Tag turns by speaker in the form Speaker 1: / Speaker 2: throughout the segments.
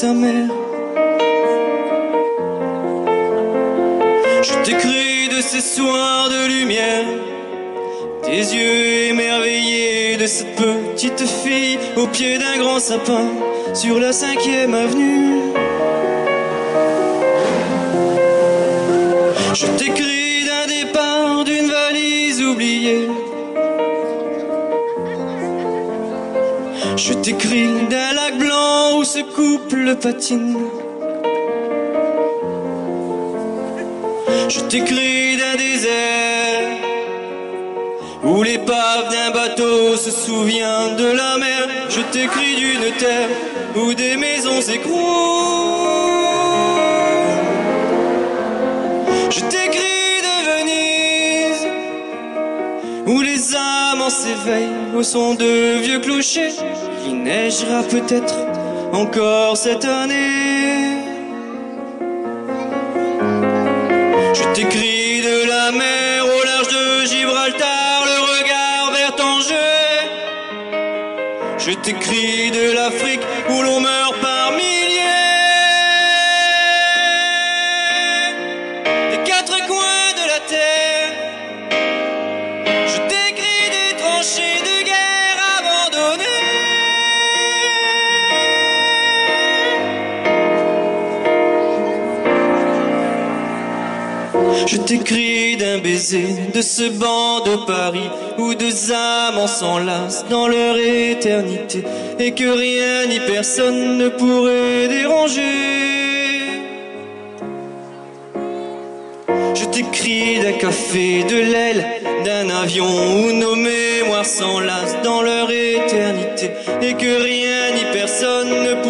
Speaker 1: Je t'écris de ces soirs de lumière Tes yeux émerveillés de cette petite fille Au pied d'un grand sapin sur la cinquième avenue Je t'écris d'un lac blanc où ce couple patine. Je t'écris d'un désert où l'épave d'un bateau se souvient de la mer. Je t'écris d'une terre où des maisons s'écroulent. Amants s'éveillent au son de vieux clochers. Il neigera peut-être encore cette année. Je t'écris de la mer au large de Gibraltar, le regard vers Tanger. Je t'écris de l'Afrique où l'on meurt par. Je t'écris d'un baiser de ce banc de Paris où deux amants s'enlacent dans leur éternité et que rien ni personne ne pourrait déranger. Je t'écris d'un café, de l'aile, d'un avion où nos mémoires s'enlacent dans leur éternité et que rien ni personne ne pourrait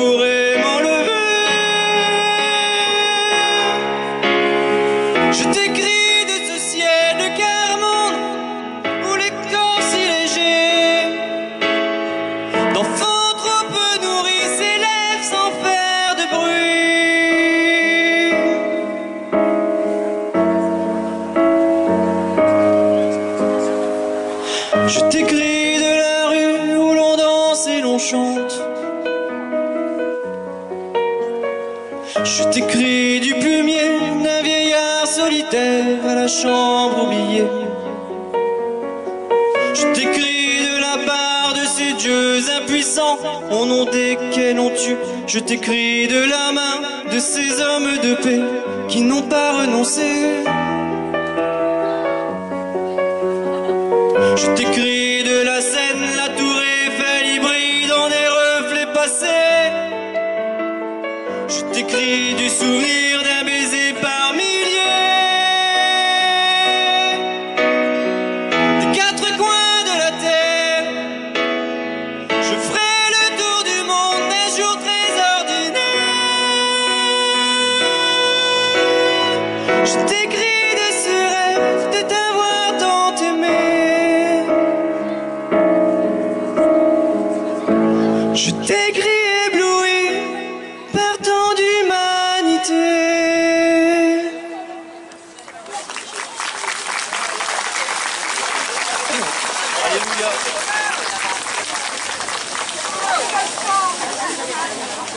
Speaker 1: chante. Je t'écris du plumier d'un vieillard solitaire à la chambre oubliée. Je t'écris de la part de ces dieux impuissants au nom desquels on tue. Je t'écris de la main de ces hommes de paix qui n'ont pas renoncé. Je t'écris Je t'écris du souvenir
Speaker 2: Hallelujah.